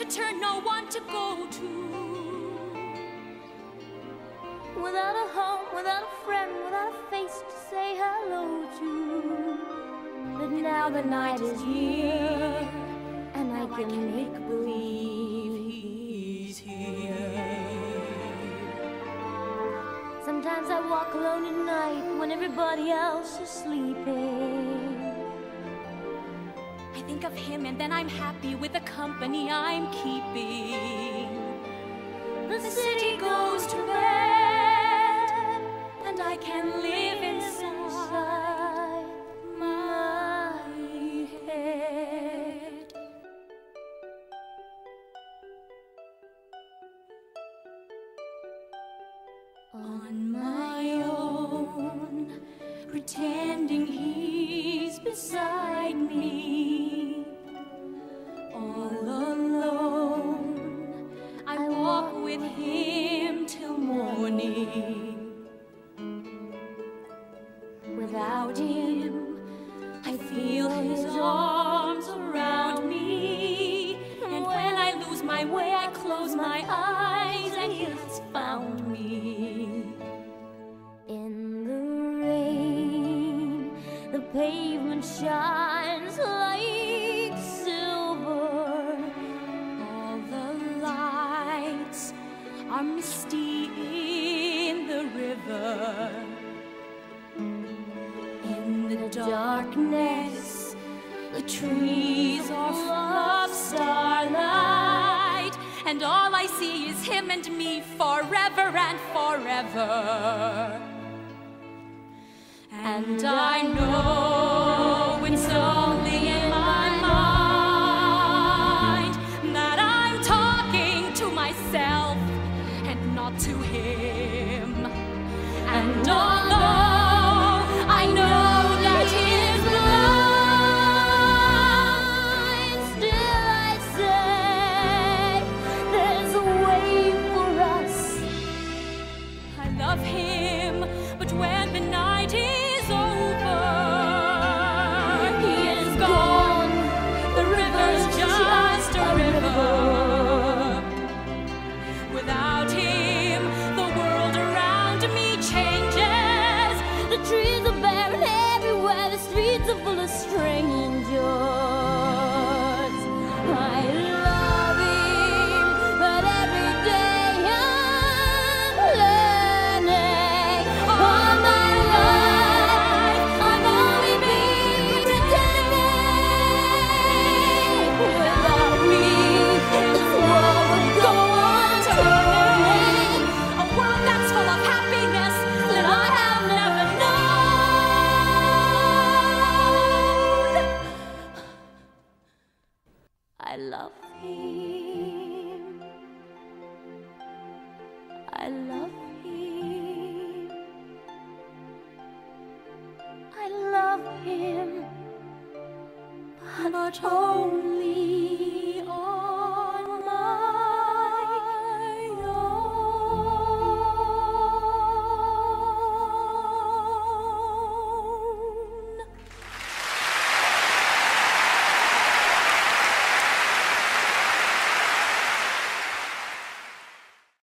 return, no one to go to. Without a home, without a friend, without a face to say hello to. But now the night is here, and I can make believe he's here. Sometimes I walk alone at night when everybody else is sleeping. Think of him and then I'm happy with the company I'm keeping. The city goes to bed, and I can live inside my head. on my own, pretending he's beside me. With him till morning. Without him, I feel his arms around me. And when I lose my way, I close my eyes and he has found me. In the rain, the pavement shines in the river. In the darkness, the trees are full of starlight, and all I see is him and me forever and forever. And I know streets are full of strangers. Love him. I love him. I love him, but not only